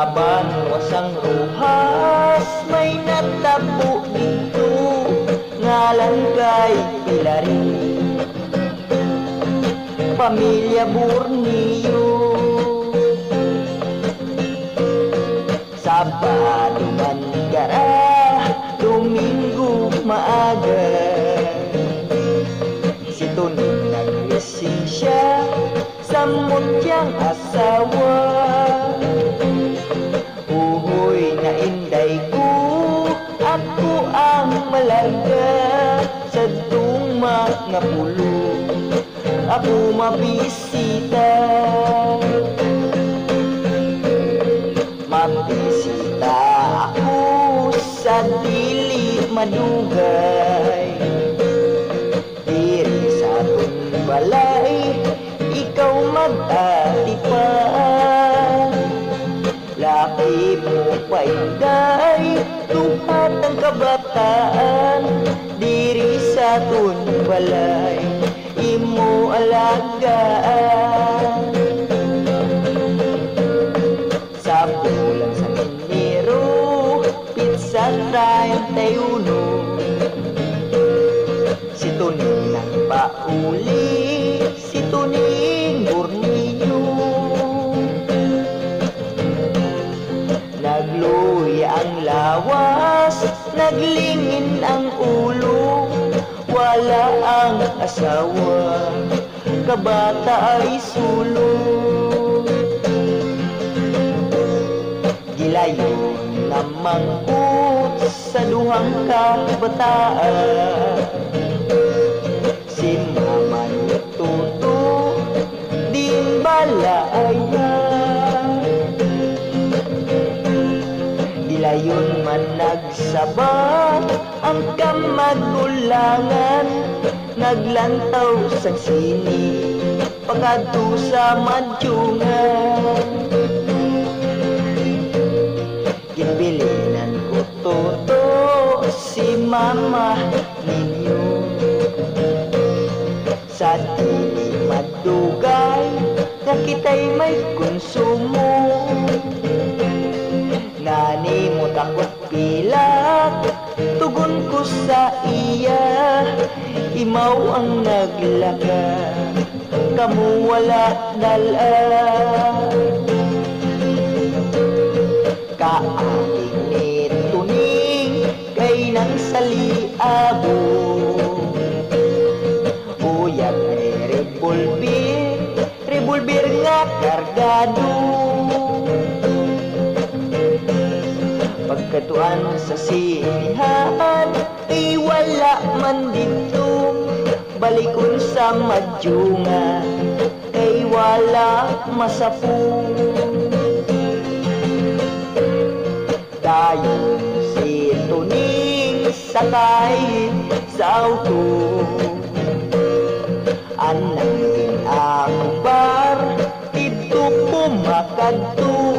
Sa banwasang ruhas May natabo dito. Ngalan kay Pilari Pamilya Borneo. Sabado nga pulo Ako mabisita Mabisita ako sa dili madugay Diri sa balay Ikaw mag-atipan Laki mo pa inday Tuhat ang kabataan. Diri sa atong alagaan sa bulan sa Enero Pizza 31 Si Tuning pauli Si Tuning Borneo Nagluya ang lawas Naglingin ang ulo. Wala ang asawa Kabata ay sulong Gilayon na mangkot sa duhang kabataan. Si Tuto din balaya Gilayon man nagsabat ang kamagulangan Naglantaw sa sini pagkadto sa madyungan. Ginbilinan ko toto si mama ninyo. Sa dili madugay na kita'y may konsumo. Nani mo takot pilak Tugon ko sa iya Imaw ang naglaka Kamu wala dala. Kaating ni Tuning Kay nang saliabo. Uyag ay revolver Revolver nga kargado Pagkatuan sa sinihan Ay wala man dito Balikon sa madyunga Kay wala masapong Tayo si Tuning sakay sa auto Anang din ang bar Dito pumakadto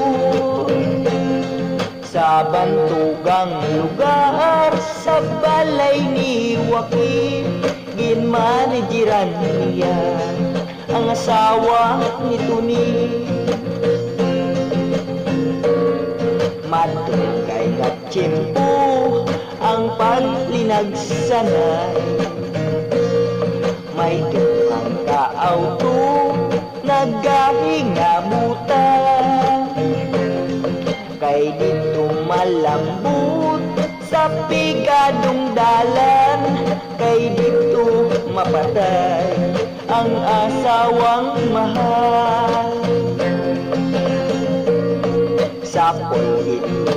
Sa bantugang lugar Sa balay ni Joaquin. Ginmanajiran niya Ang asawa ni Tuning Madung kay Gatchimpo ang paglinagsanay May duhang ka-auto nagahinga malambot sa pigadong dalan Kay dito mapatay ang asawang mahal. Sa pulgit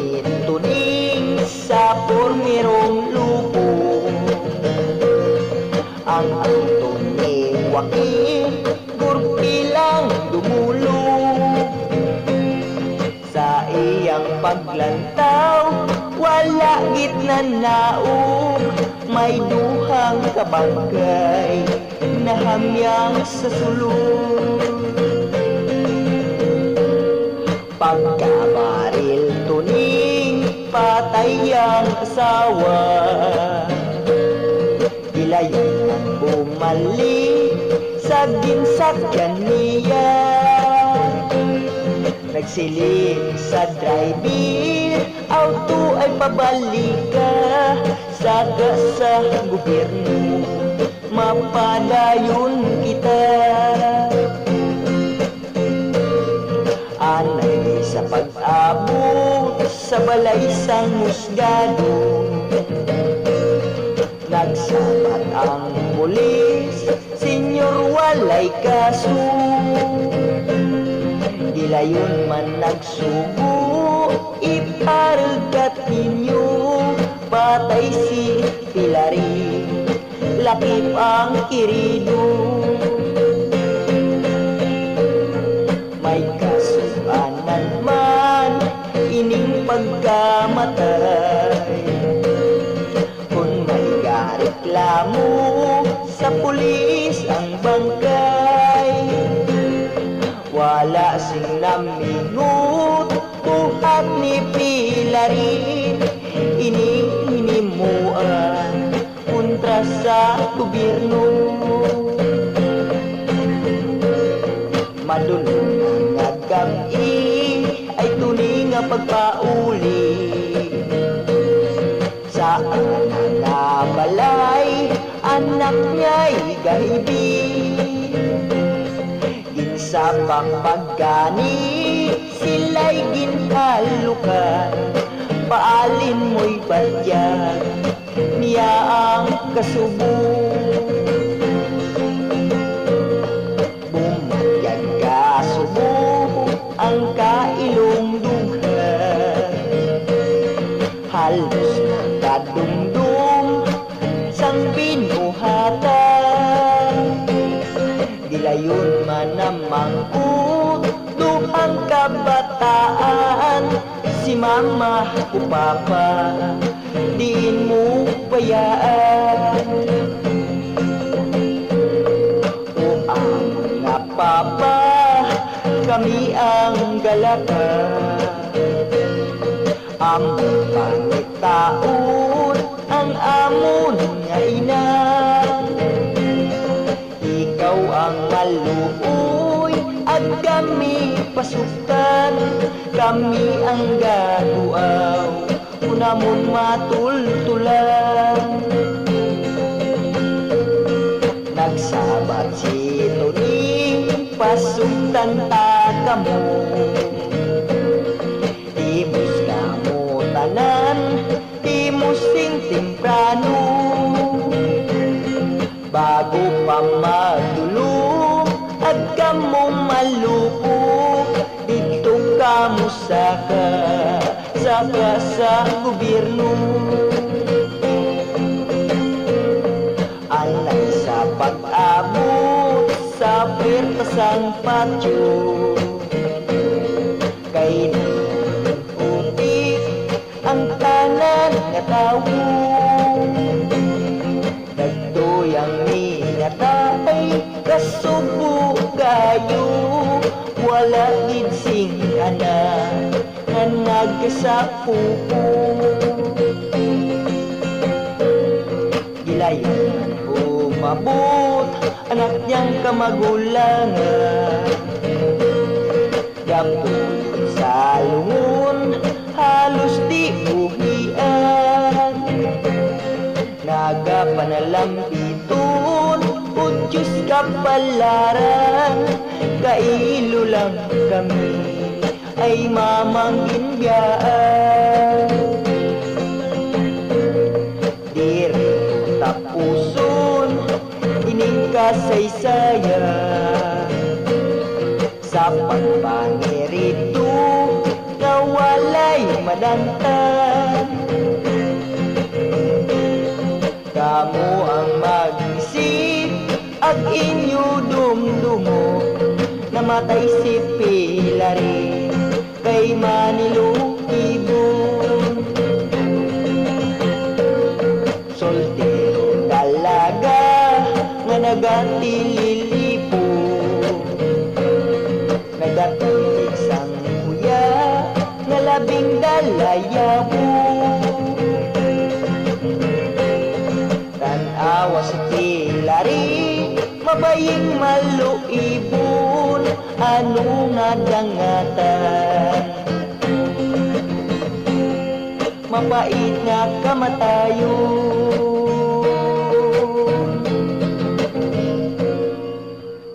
paglantaw wala gitna naog may duhang kabangkay na hamyang sa sulong. Pagkabaril tuning patay ang asawa Ilayon ang bumalik sa ginsakyan niya Nagsilip sa driver Auto ay pabalika Saka sa gobyerno Mapadayon kita. Anay sa pag-abot Sa balay sang musgado. Nagsabat ang pulis Senyor walay kaso Gilayon man nagsubo Ipargat ninyo. Patay si Pilari Lakip ang kirido. May kasuanan man Ining pagkamatay. Kung may gareklamo Sa pulis ang bangkay gobyerno Madulong nga gabi Ay tunay nga pagpauli. Saan nga balay Anak niya'y gahibi? Ginsabang paggani Sila'y ginhalukan Paalin mo'y batyag Niya ang kasubo Bumatyag kasubo Ang kailong duhan Halos nakadumdum Sang binuhatan. Dilayon man ang mangkot Duhang kabataan Si mama o papa. Diin mo bayaan. O ang papa Kami ang galakan Among pangitaon ang amon nga ina. Ikaw ang maluoy at kami pasukan Kami ang gaguaw Una mong matultulan Nagsabat si Tony Pasuktan ta kamo Timos ka mo tanan Timos sing temprano Bago pa magdulo At kamong malupo Dito ka sa gobyerno. Anay sa pag-abot Sa pertasang patyo. Kay utik ang tanan nga tawo kayo Wala gid sing anak nga nagkasapupo Gilayon umabot anak niyang kamagulangan. Gapon sa lungon, halos di buhian Nagapanalambiton, o Diyos kapalaran Kailo lang kami, ay mamanggin biyaan Diri tapuson, ining kasaysayan sa pagpangirito na walay at inyo dumdumo Namatay si Pilari kay Manilo Ibon Soltero dalaga nga nagatililipo. Nagatilig sang kuya nga labing dalayaw Tanawa sa pilari Babaying maluibon Ano nga dangatan? Mapait nga kamatayon